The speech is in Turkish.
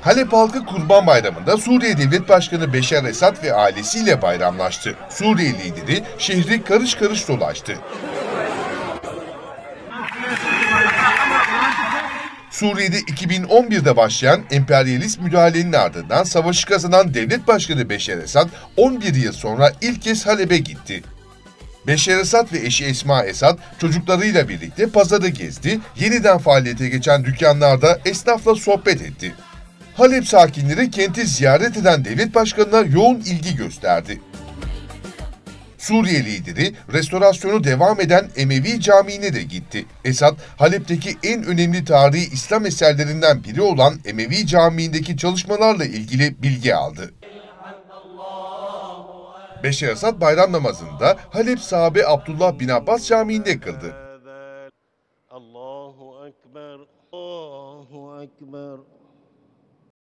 Halep halkı Kurban Bayramı'nda Suriye Devlet Başkanı Beşar Esad ve ailesiyle bayramlaştı. Suriye lideri şehri karış karış dolaştı. Suriye'de 2011'de başlayan emperyalist müdahalenin ardından savaşı kazanan devlet başkanı Beşar Esad 11 yıl sonra ilk kez Halep'e gitti. Beşar Esad ve eşi Esma Esad çocuklarıyla birlikte pazarı gezdi, yeniden faaliyete geçen dükkanlarda esnafla sohbet etti. Halep sakinleri kenti ziyaret eden devlet başkanına yoğun ilgi gösterdi. Suriye lideri restorasyonu devam eden Emevi Camii'ne de gitti. Esad, Halep'teki en önemli tarihi İslam eserlerinden biri olan Emevi Camii'ndeki çalışmalarla ilgili bilgi aldı. Beş Esad bayram namazında Halep sahabe Abdullah bin Abbas Camii'nde kıldı. Allahu Ekber, Allahu Ekber.